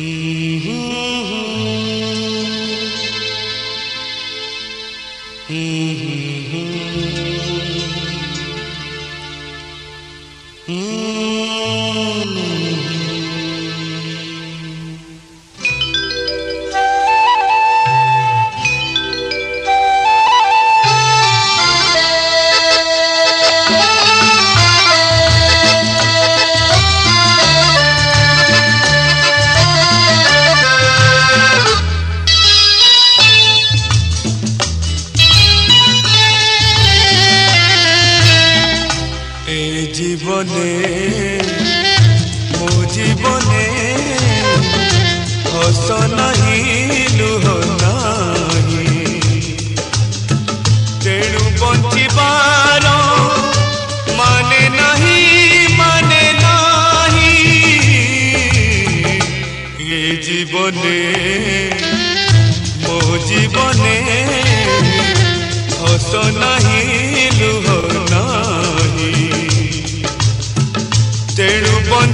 Mm-hmm. Mm-hmm. জীবনে মো জীবনে হস নাহি লুহ নাহি তেণু বঞ্চিবার মানে নাহি মানে নাহি এ জীবনে মো জীবনে হস নাহি লুহ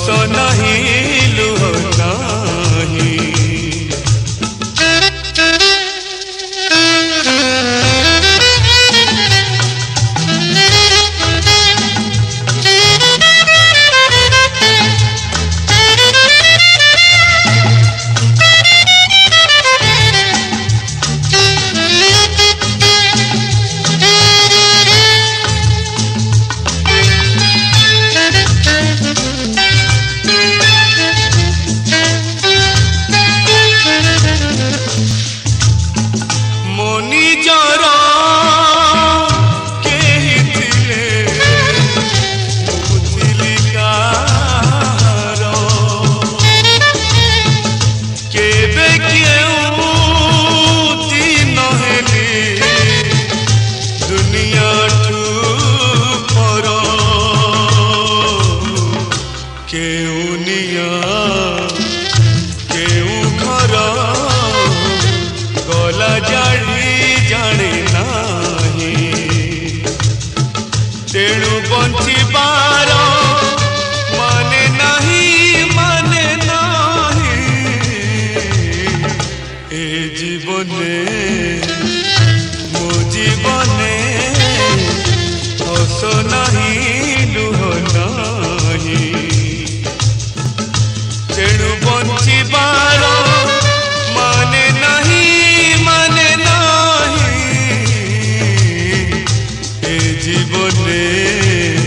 सो नहीं কেউ নিয়া কেউ ঘর গলা জাড়ি জাণে নাহি তেণু বঞ্চিবার মানে নাহি মানে নাহি এ জীবনে মো জীবনে হস নাহি জীবনে